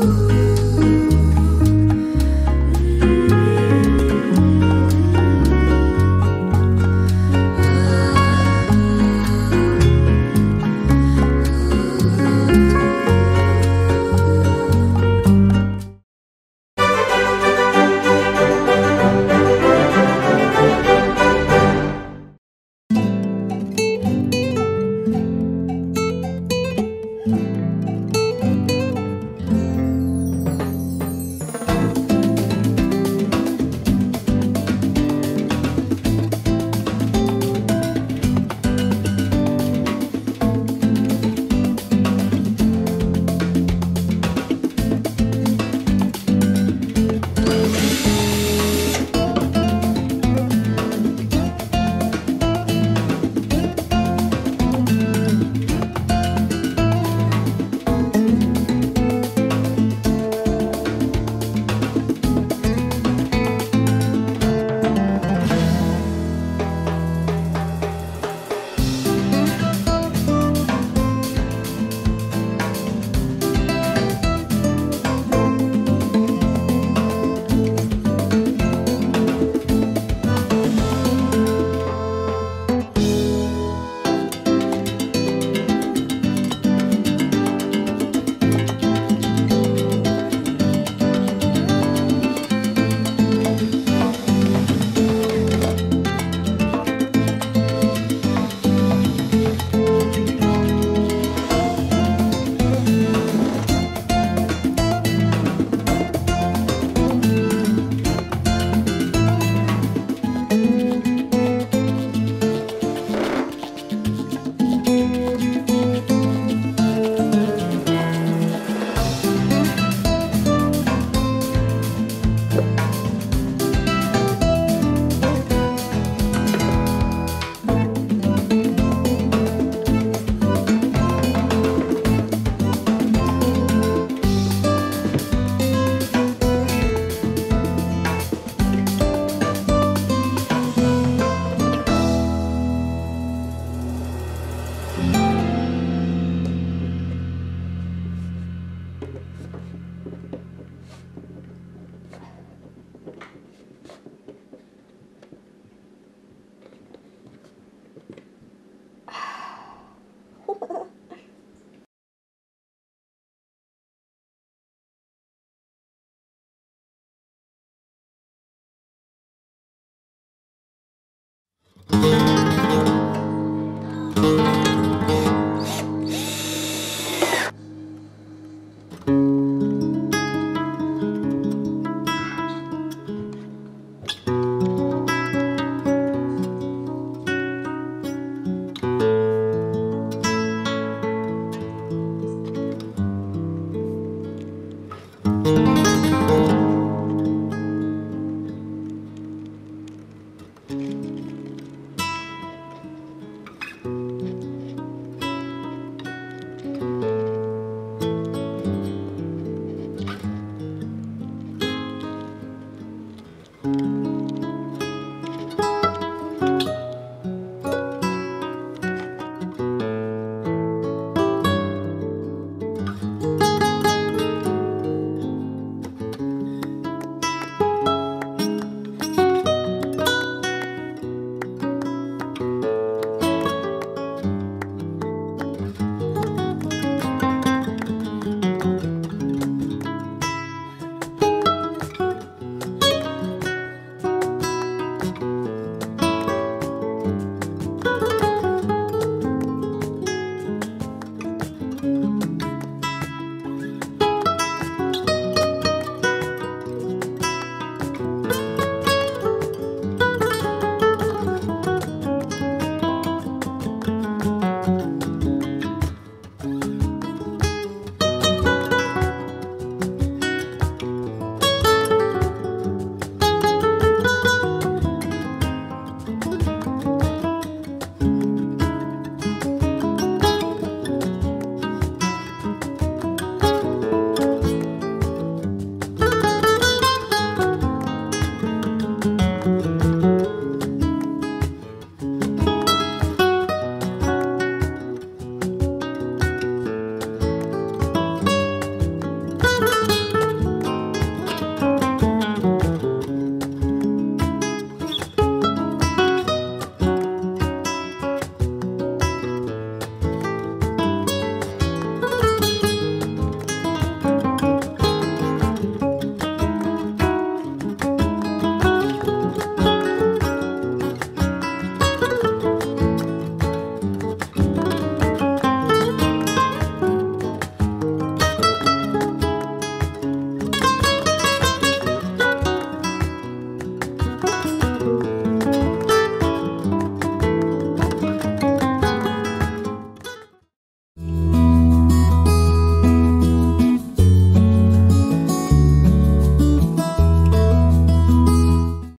Ooh.